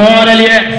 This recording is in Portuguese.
Bora, é.